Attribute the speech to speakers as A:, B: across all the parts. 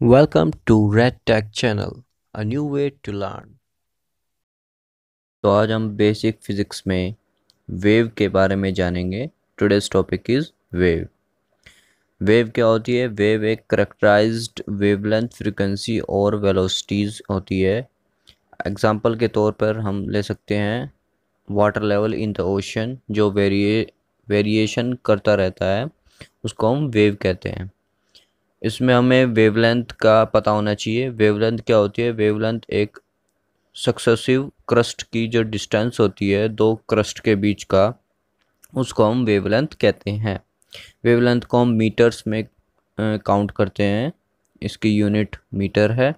A: Welcome to Red Tech Channel, a new way to learn.
B: तो आज हम basic physics में वेव के बारे में जानेंगे. Today's topic is wave wave क्या होती है? वेव एक करेक्टराइज्ड वेवलेंथ फ्रीक्वेंसी और वेलोसिटीज़ होती है. एग्जांपल के तौर पर हम ले सकते हैं water level in the ocean जो वेरिए वेरिएशन करता रहता है उसको हम वेव कहते हैं. इसमें हमें वेवलेंथ का पता होना चाहिए। वेवलेंथ क्या होती है? वेवलेंथ एक सक्सेसिव क्रस्ट की जो डिस्टेंस होती है, दो क्रस्ट के बीच का, उसको हम वेवलेंथ कहते हैं। वेवलेंथ को हम मीटर्स में काउंट करते हैं। इसकी यूनिट मीटर है।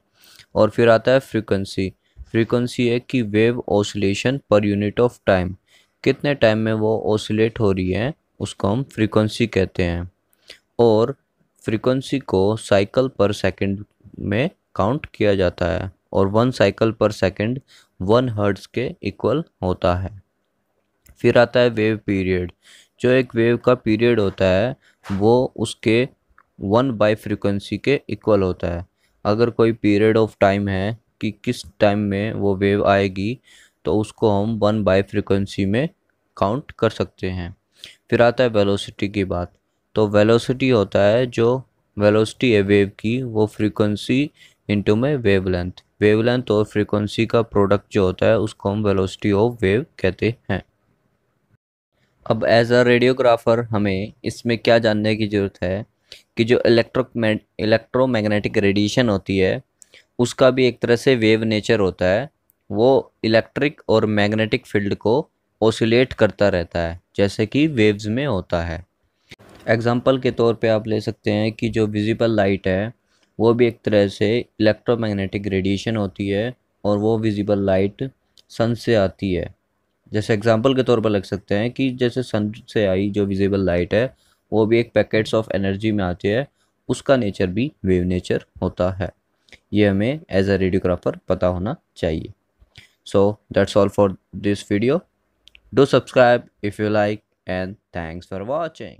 B: और फिर आता है फ्रीक्वेंसी फ्रीक्वेंसी है कि wave oscillation per unit of time कितने टाइम में वो ऑसिलेट हो रही है, उसको हम फ्रीक्वेंसी कहते हैं। और फ्रीक्वेंसी को साइकिल पर सेकंड में काउंट किया जाता है और one cycle per second one hertz के इक्वल होता है। फिर आता है वेव पीरियड। जो एक वेव का पीरियड होता है, वो उसके वन बाय फ्रीक्वेंसी के इक्वल होता है। अगर कोई पीरियड ऑफ़ टाइम है कि किस टाइम में वो वेव आएगी तो उसको हम वन बाय फ्रीक्वेंसी में काउंट कर सकते हैं। फिर आता है वेलोसिटी की बात। तो वेलोसिटी होता है जो वेलोसिटी है वेव की, वो फ्रीक्वेंसी इंटू में वेवलेंथ वेवलेंथ और फ्रीक्वेंसी का प्रोडक्ट जो होता है, उसको हम वेलोसिटी ऑफ़ वेव कहते हैं। अब एज अ रेडियोग्राफर हमें इसमें क्या जानने की ज़रूरत है कि जो इलेक्ट्रो इलेक्ट्रोमैग्नेटिक रेडिएशन होती है, उसका भी एक तरह से वेव नेचर होता है। वो इलेक्ट्रिक और मैग्नेटिक फ़ील्ड को ओसिलेट करता रहता है, जैसे कि वेव्स में होता है। एग्ज़ाम्पल के तौर पे आप ले सकते हैं कि जो विजिबल लाइट है, वो भी एक तरह से इलेक्ट्रोमैग्नेटिक रेडिएशन होती है और वो विजिबल लाइट सन से आती है। जैसे एग्ज़ाम्पल के तौर पर लग सकते हैं कि जैसे सन से आई जो विजिबल लाइट है, वो भी एक पैकेट्स ऑफ़ एनर्जी में आती है, उसका नेचर भी वेव नेचर होता है। ये हमें एज अ रेडियोग्राफर पता होना चाहिए। So that's all for this video do subscribe if you like and thanks for watching